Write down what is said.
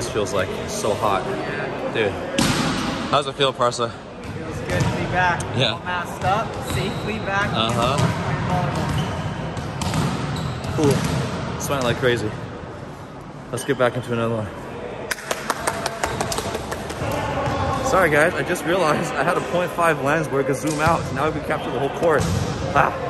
face feels like. So hot. Dude. How's it feel, Parsa? Feels good to be back. Yeah. All masked up, safely back. Uh-huh. Cool. Sweating like crazy. Let's get back into another one. Sorry guys, I just realized I had a 0.5 lens where it could zoom out. Now I can capture the whole course. Ah.